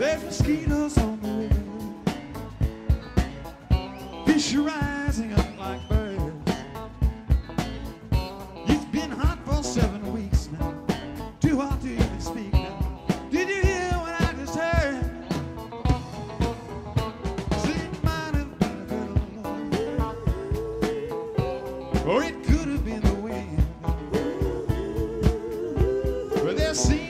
There's mosquitoes on the wall. Fish are rising up like birds. It's been hot for seven weeks now. Too hot to even speak now. Did you hear what I just heard? It might have been a good Or it could have been the wind. But there seems